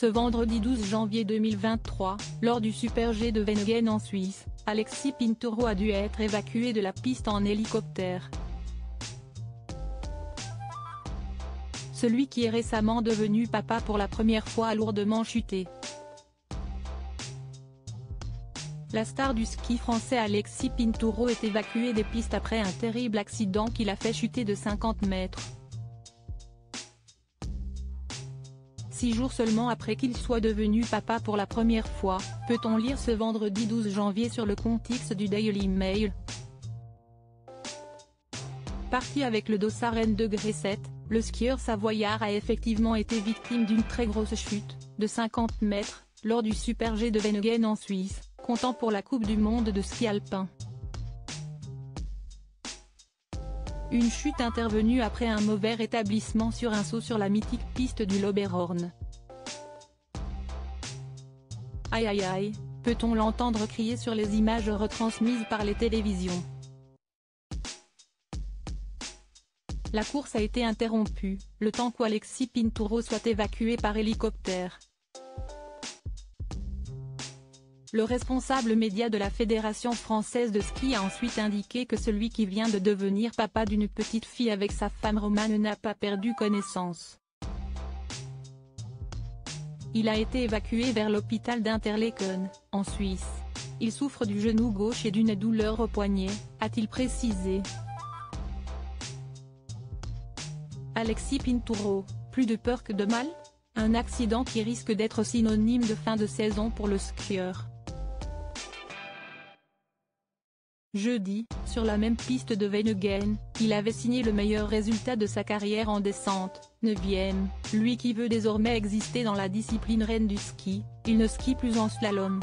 Ce vendredi 12 janvier 2023, lors du Super G de Wengen en Suisse, Alexis Pinturo a dû être évacué de la piste en hélicoptère. Celui qui est récemment devenu papa pour la première fois a lourdement chuté. La star du ski français Alexis Pinturo est évacué des pistes après un terrible accident qui l'a fait chuter de 50 mètres. Six jours seulement après qu'il soit devenu papa pour la première fois, peut-on lire ce vendredi 12 janvier sur le compte X du Daily Mail? Parti avec le dossard N 7, le skieur savoyard a effectivement été victime d'une très grosse chute, de 50 mètres, lors du Super G de Wengen en Suisse comptant pour la Coupe du Monde de ski alpin. Une chute intervenue après un mauvais rétablissement sur un saut sur la mythique piste du Loberhorn. Aïe aïe aïe, peut-on l'entendre crier sur les images retransmises par les télévisions? La course a été interrompue, le temps qu'Alexis Pinturo soit évacué par hélicoptère. Le responsable média de la Fédération française de ski a ensuite indiqué que celui qui vient de devenir papa d'une petite fille avec sa femme romane n'a pas perdu connaissance. Il a été évacué vers l'hôpital d'Interlaken, en Suisse. Il souffre du genou gauche et d'une douleur au poignet, a-t-il précisé. Alexis Pinturo, plus de peur que de mal? Un accident qui risque d'être synonyme de fin de saison pour le skieur. Jeudi, sur la même piste de Wengen, il avait signé le meilleur résultat de sa carrière en descente, 9ème, lui qui veut désormais exister dans la discipline reine du ski, il ne skie plus en slalom.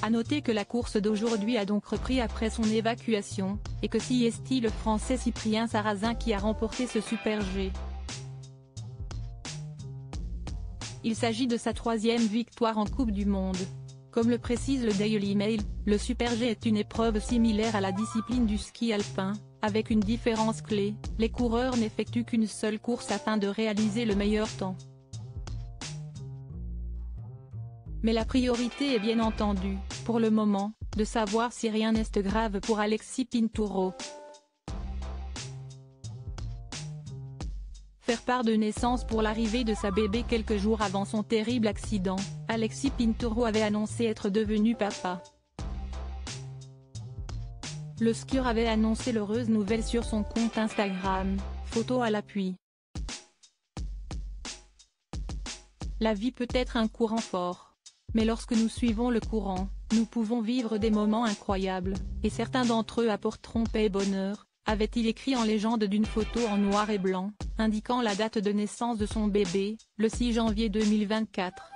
A noter que la course d'aujourd'hui a donc repris après son évacuation, et que si est le français Cyprien Sarrazin qui a remporté ce Super G. Il s'agit de sa troisième victoire en Coupe du Monde. Comme le précise le Daily Mail, le Super G est une épreuve similaire à la discipline du ski alpin, avec une différence clé, les coureurs n'effectuent qu'une seule course afin de réaliser le meilleur temps. Mais la priorité est bien entendu, pour le moment, de savoir si rien n'est grave pour Alexis Pinturo. De naissance pour l'arrivée de sa bébé quelques jours avant son terrible accident, Alexis Pinturo avait annoncé être devenu papa. Le skieur avait annoncé l'heureuse nouvelle sur son compte Instagram, photo à l'appui. La vie peut être un courant fort. Mais lorsque nous suivons le courant, nous pouvons vivre des moments incroyables, et certains d'entre eux apporteront paix et bonheur, avait-il écrit en légende d'une photo en noir et blanc, indiquant la date de naissance de son bébé, le 6 janvier 2024.